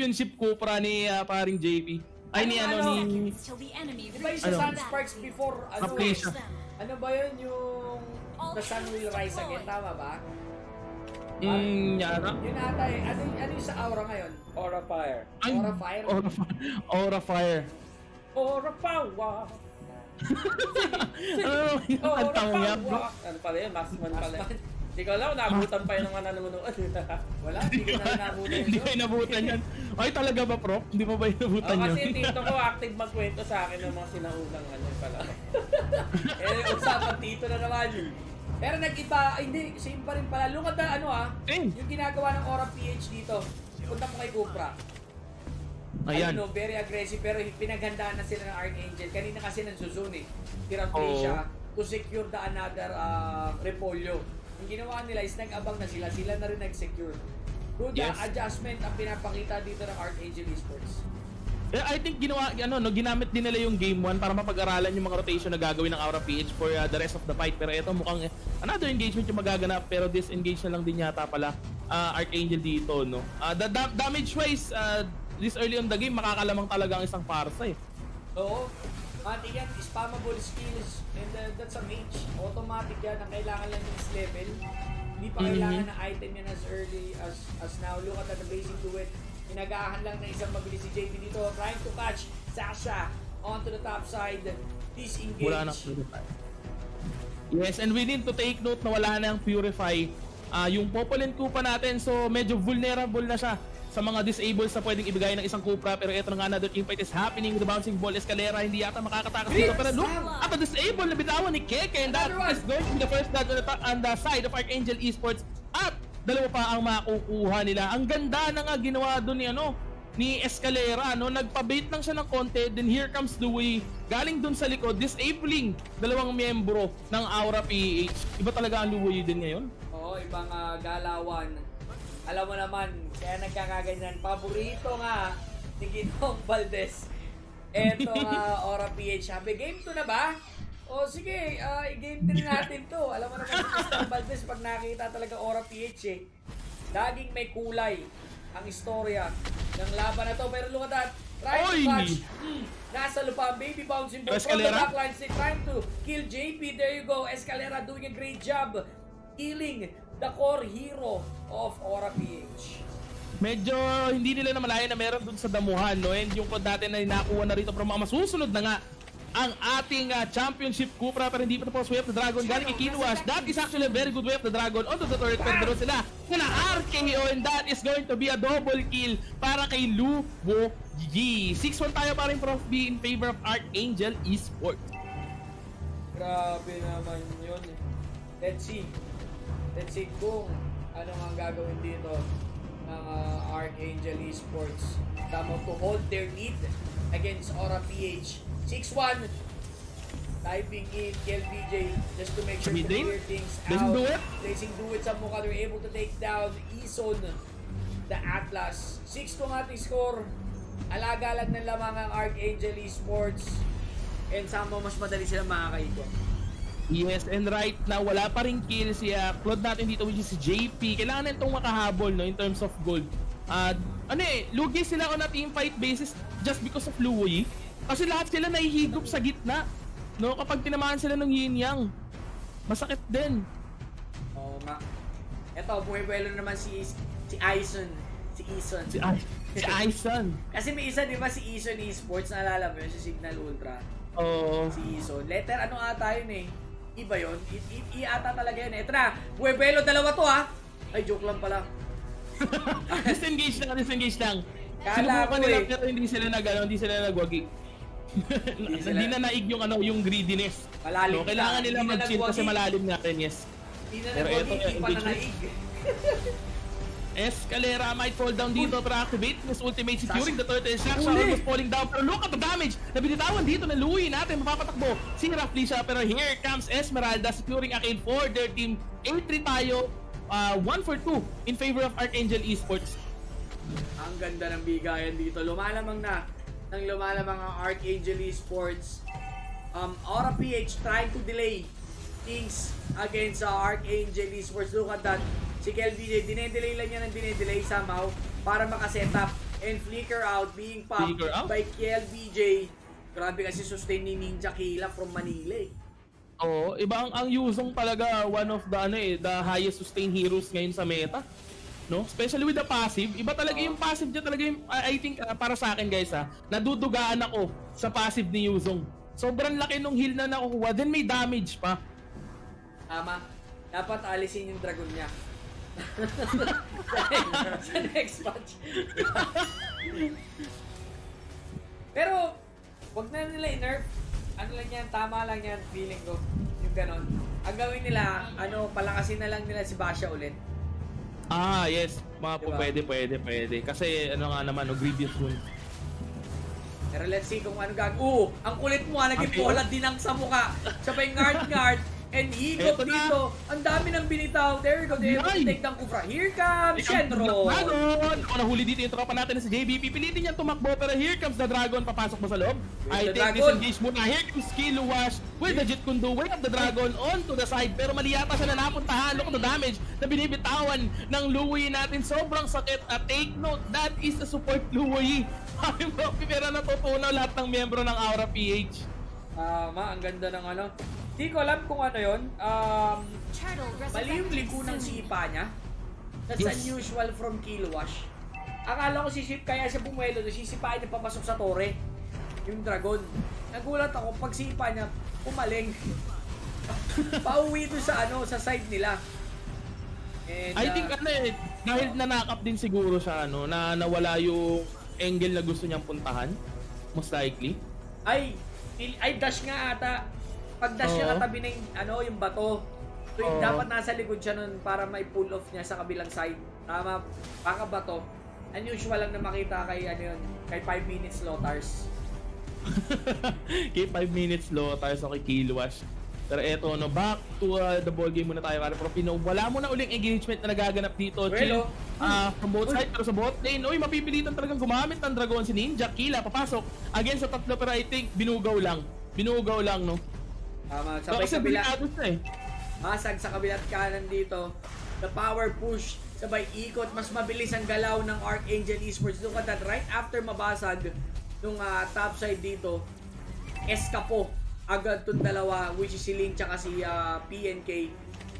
championship Cupra ni uh, paring JP. Ay, ni ano, Ano, ni... Di ba yung sa Ano? Sun Sparks before, ano, Application. ano ba yun yung The Sun Will Rise Again, tama ba? Mm, yara. Yun ata eh. Ano, ano yung sa Aura ngayon? Aura Fire. Ay, Aura Fire? Aura Fire. Aura Fire. Aura Power. ano yung Aura kanta mo yan, bro? Power. Ano pala yun? Maskman pala. Hindi ko alam, naabutan pa yun ng mga nanonood. Wala, hindi ko na nabuti Hindi ko inabutan yan. Ay, talaga ba, Prof? Hindi mo ba inabutan Oh, yun? kasi tito ko active magkwento sa akin ng mga sinaunang ano pala. eh, usapan tito na naman. Pero nag-iba, ay, hindi, same pa rin pala. Look at the, ano ah, Same. yung ginagawa ng Aura PH dito. Punta mo kay Cupra. Ayan. Ayun, no, very aggressive pero pinaghandaan na sila ng Archangel. Kanina kasi nansusune. Tira Oo. siya to secure the another uh, repolyo. Ang ginawa nila is nag-abang na sila. Sila na rin nag-secure. Good Yes. adjustment ang pinapakita dito ng Archangel Esports. Eh, I think ginawa ano no ginamit din nila yung game 1 para mapag-aralan yung mga rotation na gagawin ng Aura PH for uh, the rest of the fight pero ito mukhang eh, another engagement yung magaganap pero disengage na lang din yata pala uh, Archangel dito no. Uh, the da- damage wise uh, this early on the game makakalamang talaga ang isang parsa eh. Oo. Matik yan, spammable skills. And uh, that's a mage. Automatic yan. Ang kailangan lang is level. Hindi pa Mhm. kailangan ng item yan as early as as now. Look at the basic to it. Inagahan lang ng isang mabilis si JP dito. Trying to catch Sasha onto the top side. Disengage. Wala purify. Yes, and we need to take note na wala na ang purify. Ah, yung Popolin Kupa natin, so medyo vulnerable na siya sa mga disables na pwedeng ibigay ng isang Cupra. Pero ito na nga another teamfight is happening with the bouncing ball. Escalera hindi yata makakatakas dito. Pero look at the disable na bitawan ni Keke and that is going to be the first blood on the, on the side of Archangel Esports. At dalawa pa ang makukuha nila. Ang ganda na nga ginawa doon ni ano ni Escalera no? Nagpabait lang siya ng konti. Then here comes Louie galing doon sa likod disabling dalawang miyembro ng Aura PH iba talaga ang Louie din ngayon? Oo, ibang ah, galawan. Alam mo naman, kaya nagkakaganyan. Paborito nga ni Ginong Valdez. Eto nga, Aura PH. Sabi, game 2 na ba? O sige, ah, i-game 3 natin to. Alam mo naman si Ginong Valdez pag nakita talaga Aura PH eh. Laging may kulay ang istorya ng laban na to. Pero look at that. Trying Oy! to catch. Hmm, nasa lupa ang baby bouncing ball from the Escalera? backline. Trying to kill JP. There you go. Escalera doing a great job killing the core hero of Aura PH. medyo hindi nila na malaya na meron dun sa damuhan no and yung code natin na nakuha na rito from mga masusunod na nga ang ating uh, championship Cupra pero hindi pa tapos Way of the Dragon galing kay Kinuas that is actually a very good Way of the Dragon onto the turret pero meron sila na RKO and that is going to be a double kill para kay Lubo G 6-1 tayo pa rin Prof B in favor of Archangel Esports Grabe naman yun. Let's see. Let's see kung ano nga ang gagawin dito ng uh, Archangel Esports. Tama to hold their lead against Aura PH. 6-1. Typing in KLBJ just to make sure to clear things out. Duet? Blazing Duet sa mukha. They're able to take down Ison, the Atlas. 6 to ating score. Alaga lang ng lamang ang Archangel Esports. And sama mas madali sila makakaikot. Yes, and right now, wala pa rin kill si uh, Claude natin dito which is si JP. Kailangan na itong makahabol no, in terms of gold. Uh, ano eh, lugi sila on a team fight basis just because of Louie. Kasi lahat sila nahihigop sa gitna. No, kapag tinamaan sila ng yin yang. Masakit din. Oo nga. Eto, bumibuelo naman si si Ison. Si Ison. Si, Ay, si Aison. Kasi may isa, di ba, si Ison Esports, naalala mo yun, si Signal Ultra. Oo. Si Ison. Letter, ano ata yun eh? Iba yun? I, I, I ata talaga yun. Ito na, bumibuelo, dalawa to ha. Ay, joke lang pala. disengage lang, disengage lang. Kala Sinubukan ko nila eh. pero hindi sila nag ano, hindi sila nagwagi. Hindi sila- hindi na naig yung ano, yung greediness. Malalim No, kailangan nila mag-chill kasi malalim nga rin, yes. Hindi na Pero nagwagi, eto, hindi pa engagement. nanaig. Escalera might fall down dito pero activate his ultimate securing the siya Uli. almost falling down pero look at the damage na binitawan dito ng Louie natin mapapatakbo si Rafli siya pero here comes Esmeralda securing a kill for their team 8-3 tayo 1 for 2 in favor of Archangel Esports Ang ganda ng bigayan dito. Lumalamang na ng lumalamang ang Archangel Esports. Um, Aura PH trying to delay things against uh, Archangel Esports. Look at that. Si KLBJ, dinedelay lang niya ng dinedelay somehow para makaset up and Flicker out being popped out? by Kiel BJ. Grabe kasi sustain ni Ninja Kila from Manila eh. Oo, iba ang, ang Yuzong talaga one of the ano eh, the highest sustained heroes ngayon sa meta. No? Especially with the passive, iba talaga yung passive niya talaga yung I I think ah, para sa akin guys ha, nadudugaan ako sa passive ni Yuzong. Sobrang laki nung heal na nakukuha, then may damage pa. Tama. Dapat alisin yung dragon niya. Sa next patch. Pero, wag na nila i-nerf. Ano lang yan, tama lang yan, feeling ko. Yung ganon. Ang gawin nila, ano, palakasin na lang nila si Basha ulit. Ah, yes. Mga po, Diba? pwede, pwede, pwede. Kasi ano nga naman, no, Grievous Wound. Pero let's see kung ano gag... Oo, ang kulit mo ha, naging Okay. polat din ang sa mukha. Sabay guard guard. And higot Eto na. dito. Ang dami ng binitaw. There you go. To Ay. take down Kufra. Here comes Shenron. Dragon! Ako nahuli dito yung tropa natin na si JB. Pipilitin niyang tumakbo pero here comes the Dragon. Papasok ba sa loob? the I think Dragon. disengage muna. Here comes Skill Wash with the Jet Kundo. Way of the Dragon on to the side. Pero mali yata siya na napuntahan. Look at the damage na binibitawan ng Louie natin. Sobrang sakit. At take note, that is a support mo, pero natutunaw lahat ng miyembro ng Aura PH. Tama, ang ganda ng ano. Di ko alam kung ano yon. Um, mali yung liko ng sipa niya. That's Yes. unusual from Killwash. Akala ko si Sip kaya siya bumuelo doon, sisipain niya papasok sa tore. Yung dragon. Nagulat ako pag sipa niya, umaling. Pauwi doon sa ano, sa side nila. And, I uh, think ano eh, dahil nanakap din siguro siya ano, na nawala yung angle na gusto niyang puntahan. Most likely. Ay, ay dash nga ata. Pag dash niya katabi na yung, ano, yung bato. So, yung Oo. dapat nasa likod siya nun para may pull off niya sa kabilang side. Tama, baka bato. Unusual lang na makita kay ano yun, kay 5 minutes Lotars. kay 5 minutes low tayo sa kay Killwash. Pero eto, no, back to uh, the ball game muna tayo. Para pero Pino, wala mo na uling engagement na nagaganap dito. Well, Chill. oh. Ah, from both sides, pero sa bot lane, uy, mapipilitan talagang gumamit ng Dragon si Ninja. Kila, papasok. Again sa tatlo, pero I think binugaw lang. Binugaw lang, no? Tama, sabay kasi kabila. eh. Masag sa kabilat kanan dito. The power push, sabay ikot, mas mabilis ang galaw ng Archangel Esports. Look at that, right after mabasag nung ah, top side dito, eskapo agad tong dalawa, which is si Link tsaka si ah, PNK.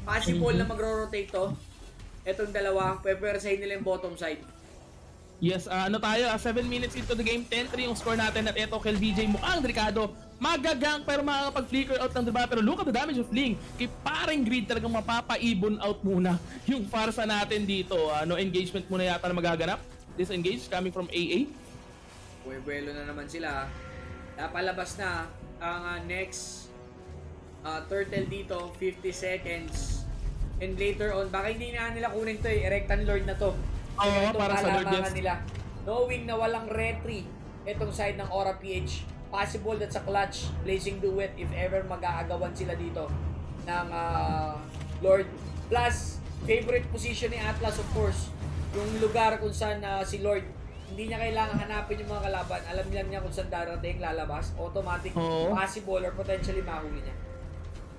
Possible na magro-rotate to. Etong dalawa, pwede nila yung bottom side. Yes, ah, ano tayo, 7 minutes into the game, 10-3 yung score natin at eto, Kel BJ mukhang delikado. Magagang pero makakapag-flicker out ng diba? Pero look at the damage of Fling. Kay paring grid talagang mapapa-ibon out muna yung farsa natin dito. Ano, engagement muna yata na magaganap. Disengage coming from AA. Buwelo na naman sila. Napalabas na ang ah, next ah, turtle dito, 50 seconds. And later on, baka hindi na nila kunin to eh, Erectan Lord na to. Oo, Itong para sa Lord, yes. nila. Knowing na walang retry itong side ng Aura PH, possible that sa clutch, Blazing Duet, if ever mag-aagawan sila dito ng ah, Lord. Plus, favorite position ni Atlas of course, yung lugar kung saan ah, si Lord hindi niya kailangan hanapin yung mga kalaban. Alam niya kung saan darating, lalabas. Automatic, Oo. possible or potentially mahuli niya.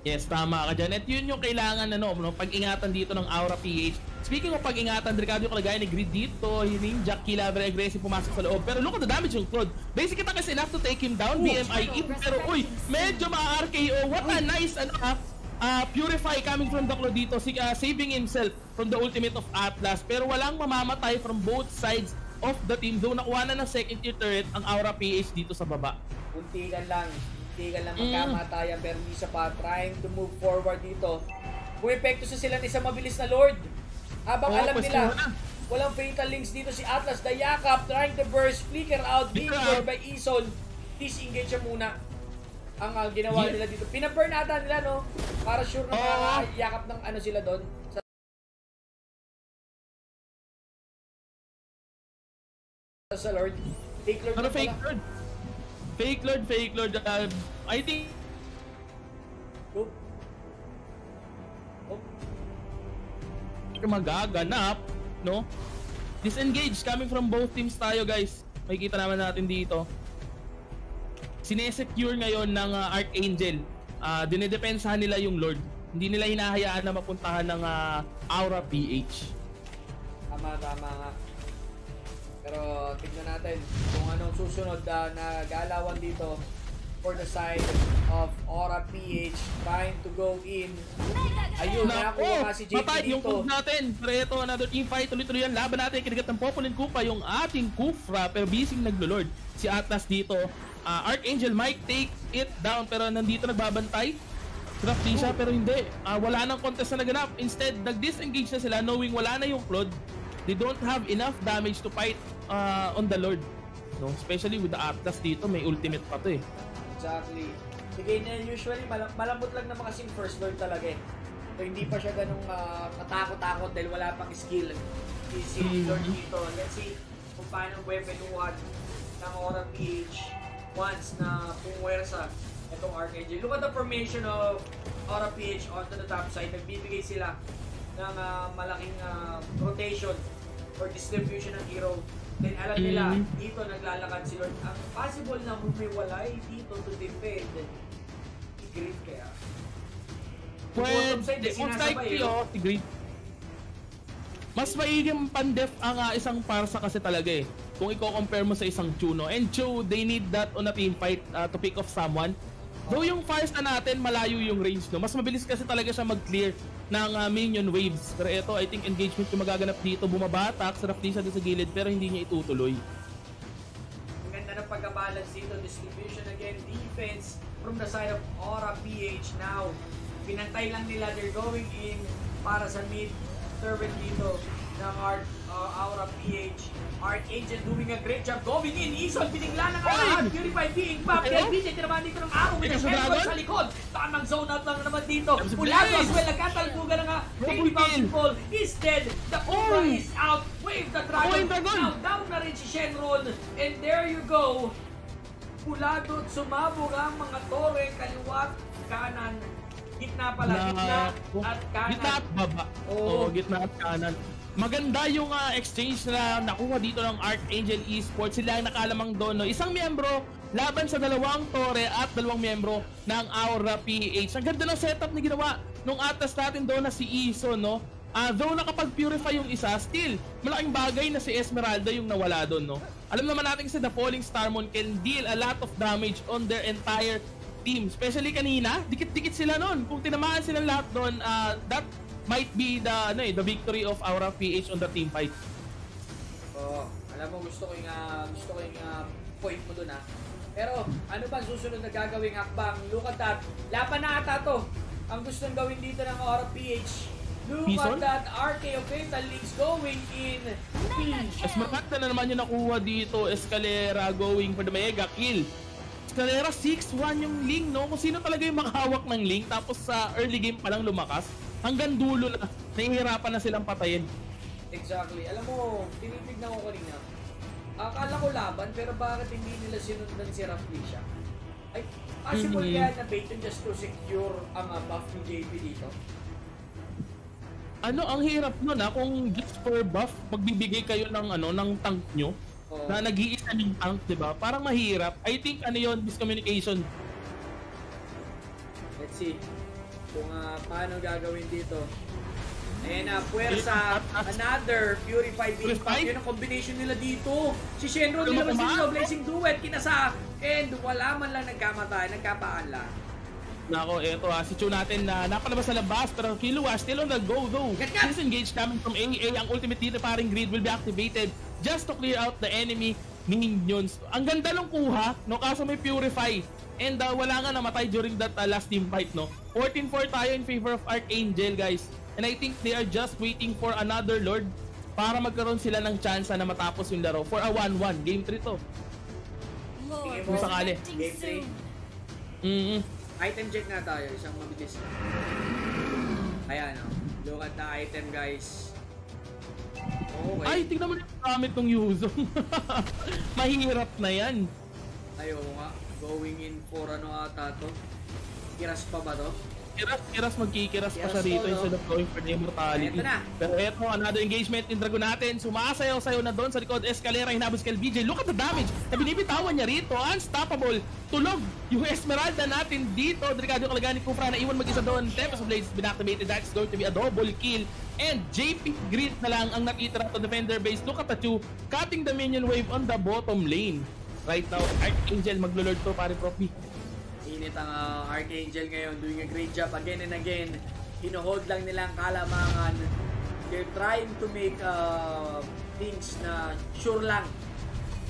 Yes, tama ka dyan. At yun yung kailangan ano, no, pag-ingatan dito ng Aura PH. Speaking of pag-ingatan, delikado yung kalagayan ni Grid dito. Ninja, Kila, very aggressive, pumasok sa loob. Pero look at the damage yung Claude. Basic attack is enough to take him down. BMI even. Pero uy, medyo ma-RKO. What a nice, ano ha, ah, Purify coming from the Claude dito. Si, ah, saving himself from the ultimate of Atlas. Pero walang mamamatay from both sides of the team. Though nakuha na ng second tier turret ang Aura PH dito sa baba. Kuntigan lang. Kuntigan lang Mm. magkamatayan pero hindi siya pa trying to move forward dito. Pumipekto sa sila ni sa mabilis na Lord. Habang Oo, alam nila, walang fatal links dito si Atlas. The Yakap trying to burst, flicker out, being out. by Ison. Disengage siya muna ang ah, ginawa Yeah. nila dito. Pinaburn ata nila, no? Para sure na Oo. makakayakap ng ano sila doon. Sa sa Lord. Take Lord na fake lord. Fake lord, fake lord. Uh, I think Oh. Oh. magaganap, no? Disengage coming from both teams tayo, guys. Makikita naman natin dito. Sinesecure ngayon ng uh, Archangel. Uh, dinedepensahan nila yung Lord. Hindi nila hinahayaan na mapuntahan ng uh, Aura PH. Tama, tama nga. Pero tignan natin kung anong susunod ah, na galawan dito for the side of Aura PH trying to go in. Ayun, nakakuha nga si JP patay yung dito. coup natin. Pero ito, another team fight. Tuloy-tuloy yan. Laban natin. Kinigat ng Popolin Kupa yung ating Kufra. Pero busy naglo-lord. Si Atlas dito. Ah, Archangel might take it down. Pero nandito nagbabantay. Trap din siya pero hindi. Ah, wala nang contest na naganap. Instead, nag-disengage na sila knowing wala na yung Claude. They don't have enough damage to fight ah, on the Lord. No, especially with the Atlas dito, may ultimate pa to eh. Exactly. Sige na usually mal- malambot lang naman kasing first lord talaga eh. So hindi pa siya ganung ah, katakot-takot dahil wala pang skill si, si Mm. Lord dito. Let's see kung paano weaponuhan ng Aura PH once na pumwersa itong Archangel. Look at the formation of Aura PH onto the top side. Nagbibigay sila ng ah, malaking ah, rotation or distribution ng hero. Then alam nila, Mhm. dito naglalakad si Lord. Ang possible na humiwalay dito to defend. I-grip kaya. Pwede, side, most likely oh, si Great. Mas maiging pandef ang ah, isang parsa kasi talaga eh. Kung i-compare mo sa isang Chuno. And Chu, they need that on a team fight ah, to pick off someone. Though yung fires na natin, malayo yung range no. Mas mabilis kasi talaga siya mag-clear ng ah, minion waves. Pero ito, I think engagement yung magaganap dito. Bumabatak, sarap din siya sa gilid pero hindi niya itutuloy. Ang ganda ng pagka-balance dito. Distribution again. Defense from the side of Aura PH now. Pinantay lang nila. They're going in para sa mid servant dito ng Art, uh, Aura PH. Archangel doing a great job going in. Ison, binigla ng lahat. Purify being back. Ayun. LBJ, tinamaan dito ng araw with sa headbutt sa likod. Tamang zone out lang naman dito. Pulago as well. Nagkatalbugan na nga. Baby bouncing ball is dead. The Cobra is out. Wave the dragon. Now down na rin si Shenron. And there you go. Pulado at sumabog ang mga tore, kaliwat, kanan, gitna pala, gitna at kanan. Gitna at baba. Oo, gitna at kanan. Maganda yung ah, exchange na nakuha dito ng Archangel Esports. Sila ang nakalamang doon. No? Isang miyembro laban sa dalawang tore at dalawang miyembro ng Aura PH. Ang ganda ng setup na ginawa nung atas natin doon na si Iso, no? Ah, though nakapag-purify yung isa, still, malaking bagay na si Esmeralda yung nawala doon, no? Alam naman natin kasi the Falling Starmon can deal a lot of damage on their entire team. Especially kanina, dikit-dikit sila noon. Kung tinamaan sila lahat doon, ah, that might be the ano eh, the victory of Aura PH on the team fight. Oo. alam mo, gusto ko yung, ah, gusto ko yung ah, point mo dun ha. Pero, ano ba susunod na gagawing hakbang? Look at that. Laban na ata to. Ang gusto gawin dito ng Aura PH. Look Bison? at that. RKO Fatal Leagues going in. P. Esmeralda na naman yung nakuha dito. Escalera going for the mega kill. Escalera 6-1 yung Ling, no? Kung sino talaga yung makahawak ng Ling tapos sa early game pa lang lumakas, hanggang dulo na, nahihirapan na silang patayin. Exactly. Alam mo, tinitignan ko kanina. Akala ko laban, pero bakit hindi nila sinundan si Rafflesia? Ay, possible Mhm. kaya na bait yun just to secure ang uh, buff ni JP dito? Ano, ang hirap nun ha, kung just for buff, magbibigay kayo ng ano, ng tank nyo, Oo. na nag-iisa ng tank, di ba? Parang mahirap. I think ano yon miscommunication. Let's see kung uh, paano gagawin dito. Ayan na, puwersa, another Purified Pump. Purified? Yun ang combination nila dito. Si Shenron nila ba? Nino, Blazing Duet, kinasa. And wala man lang nagkamatay, nagkapaan lang. Nako, eto ha, si Chu natin na napalabas sa labas pero Killua still on the go though. Disengage coming from AA, ang ultimate dito paring grid will be activated just to clear out the enemy minions. Ang ganda ng kuha, no, kaso may purify. And uh, wala nga namatay during that uh, last team fight, no. 14-4 tayo in favor of Archangel, guys. And I think they are just waiting for another Lord para magkaroon sila ng chance na matapos yung laro for a 1-1. Game 3 to. Tingin Kung sakali. game 3. Mm-hmm. Item check na tayo, isang mabilis. Ayan, oh. look at the item, guys. Okay. Ay, tingnan mo na yung gamit ng Yuzo. Mahirap na yan. Ayo nga, going in for ano ata to? Kiras pa ba to? Kiras, kiras magkikiras pa siya rito to, no? instead of going for the immortality. Eto na. Pero eto, another engagement in Dragon natin. Sumasayaw-sayaw na doon sa likod. Escalera, hinabos kay LBJ. Look at the damage na binibitawan niya rito. Unstoppable. Tulog yung Esmeralda natin dito. Delikado yung kalagahan ni Kufra na iwan mag-isa doon. Tempest of Blades been activated. That's going to be a double kill. And JP Grit na lang ang nakitira to defender base. Look at the two. Cutting the minion wave on the bottom lane. Right now, Archangel maglo-lord to pare Prof B. Init ang ah, Archangel ngayon, doing a great job again and again. Hinohold lang nila ang kalamangan. They're trying to make uh, things na sure lang.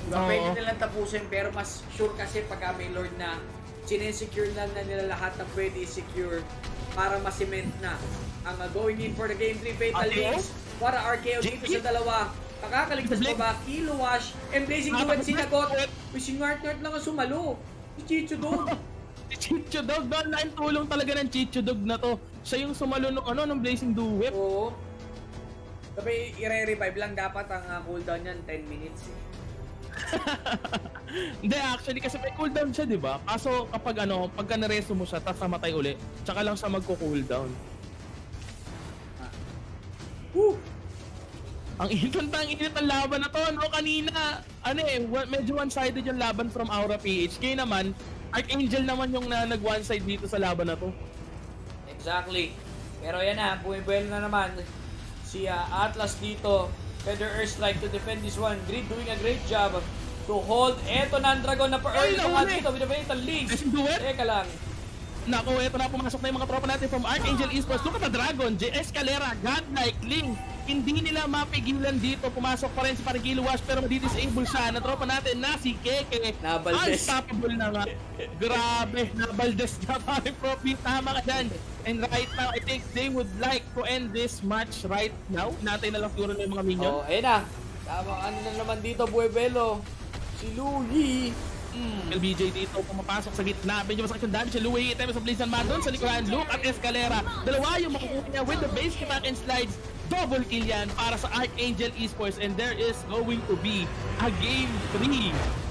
Diba? Oo. Pwede nilang tapusin pero mas sure kasi pagka may Lord na sinesecure lang na nila lahat na pwede secure para ma-cement na. Ang uh, going in for the game 3 Fatal? Links para RKO dito sa dalawa. Nakakaligtas pa ba? Kilo Wash and Blazing Duet sinagot. Uy, si Ngart Ngart lang ang sumalo. Si Chicho Dog. Si Chicho Dog, doon na yung tulong talaga ng Chicho Dog na to. Siya yung sumalo nung ano, nung Blazing Duet. Oo. Sabi, i-re-revive lang dapat ang uh, cooldown niyan 10 minutes eh. Hindi, actually, kasi may cooldown siya, di ba? Kaso kapag ano, pagka nareso mo siya, tapos namatay uli, tsaka lang siya magko-cooldown. Woo! Ang init ang init ng laban na to, no? Kanina, ano eh, medyo one-sided yung laban from Aura PH. Kaya naman, Archangel naman yung na, nag one-side dito sa laban na to. Exactly. Pero yan na, bumibuelo na naman si ah, Atlas dito. Feather Earthstrike to defend this one. Grid doing a great job to hold. Eto na ang Dragon na pa-early nahuli! dito with the Fatal Links. Blazing Duet? Teka lang. Nako, eto na pumasok na yung mga tropa natin from Archangel Esports. Look at the Dragon, J. Escalera, Godlike, Ling. Hindi nila mapigilan dito. Pumasok pa rin si Parigilo Wash pero madi-disable siya. Na tropa natin na si Keke. Nabaldes. Unstoppable na nga. Grabe, nabaldes na pare Profi. Tama ka dyan. And right now, I think they would like to end this match right now. Natin na lang siguro na yung mga minion. Oh, ayun na. Tama, ano na naman dito, Buebelo. Si Louie. Mm. LBJ dito pumapasok sa gitna. Medyo masakit yung damage. Louie, item sa Blazon Man doon sa likuran. Luke at Escalera. Dalawa yung makukuha niya with the base attack and slides. Double kill yan para sa Archangel Esports and there is going to be a game 3